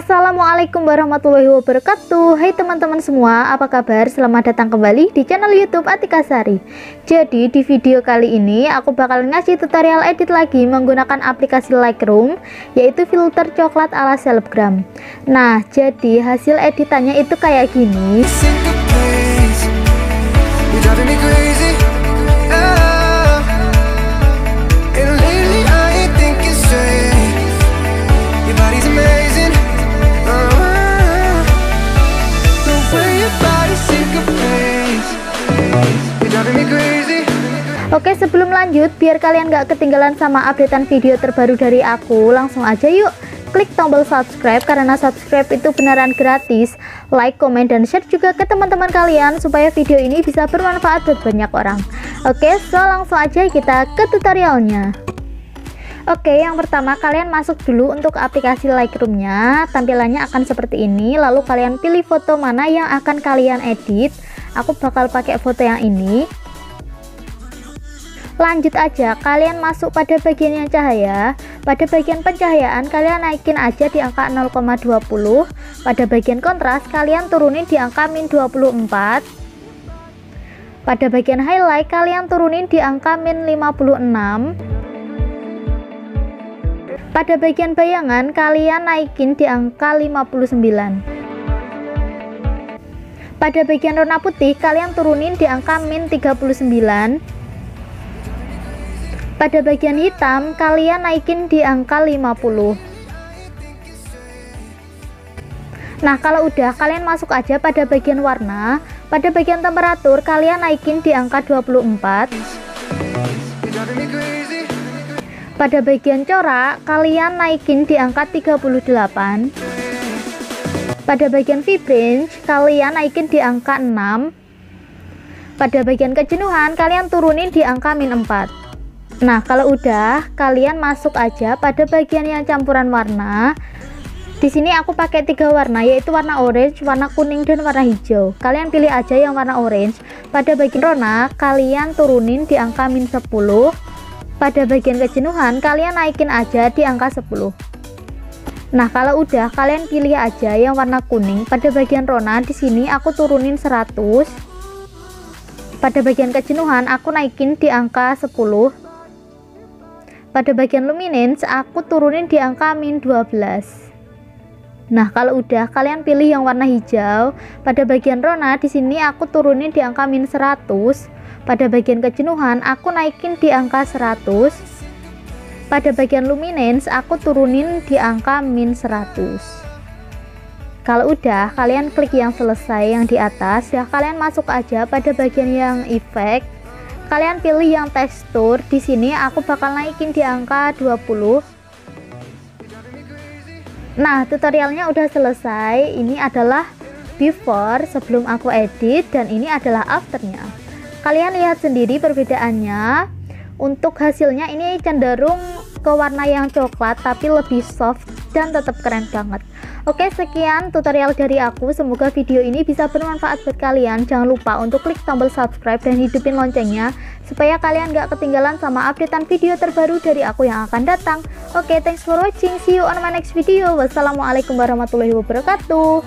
Assalamualaikum warahmatullahi wabarakatuh. Hai teman-teman semua, apa kabar? Selamat datang kembali di channel youtube Atika Sari. Jadi di video kali ini aku bakal ngasih tutorial edit lagi menggunakan aplikasi Lightroom Yaitu filter coklat ala selebgram. Nah jadi hasil editannya itu kayak gini Oke sebelum lanjut biar kalian gak ketinggalan sama updatean video terbaru dari aku langsung aja yuk klik tombol subscribe karena subscribe itu beneran gratis like, komen, dan share juga ke teman-teman kalian supaya video ini bisa bermanfaat buat banyak orang oke so langsung aja kita ke tutorialnya Oke, yang pertama kalian masuk dulu untuk aplikasi Lightroom-nya. Tampilannya akan seperti ini. Lalu kalian pilih foto mana yang akan kalian edit. Aku bakal pakai foto yang ini lanjut aja kalian masuk pada bagian yang cahaya. Pada bagian pencahayaan kalian naikin aja di angka 0,20 pada bagian kontras kalian turunin di angka min 24 pada bagian highlight kalian turunin di angka min 56 pada bagian bayangan kalian naikin di angka 59 pada bagian warna putih kalian turunin di angka min 39 pada bagian hitam, kalian naikin di angka 50. Nah, kalau udah, kalian masuk aja pada bagian warna. Pada bagian temperatur, kalian naikin di angka 24. Pada bagian corak, kalian naikin di angka 38. Pada bagian vibrance, kalian naikin di angka 6. Pada bagian kejenuhan, kalian turunin di angka min 4. Nah, kalau udah, kalian masuk aja pada bagian yang campuran warna. Di sini aku pakai tiga warna, yaitu warna orange, warna kuning, dan warna hijau. Kalian pilih aja yang warna orange. Pada bagian rona, kalian turunin di angka min 10. Pada bagian kejenuhan, kalian naikin aja di angka 10. Nah, kalau udah, kalian pilih aja yang warna kuning. Pada bagian rona, di sini aku turunin 100. Pada bagian kejenuhan, aku naikin di angka 10 pada bagian luminance aku turunin di angka min 12 nah kalau udah kalian pilih yang warna hijau. Pada bagian rona di sini aku turunin di angka min 100 pada bagian kejenuhan aku naikin di angka 100 pada bagian luminance aku turunin di angka min 100 kalau udah kalian klik yang selesai yang di atas. Ya kalian masuk aja pada bagian yang efek kalian pilih yang tekstur di sini aku bakal naikin di angka 20 nah tutorialnya udah selesai. Ini adalah before sebelum aku edit dan ini adalah afternya. Kalian lihat sendiri perbedaannya. Untuk hasilnya ini cenderung ke warna yang coklat tapi lebih soft dan tetap keren banget Oke sekian tutorial dari aku. Semoga video ini bisa bermanfaat buat kalian. Jangan lupa untuk klik tombol subscribe dan hidupin loncengnya supaya kalian gak ketinggalan sama updatean video terbaru dari aku yang akan datang. Oke thanks for watching. See you on my next video. Wassalamualaikum warahmatullahi wabarakatuh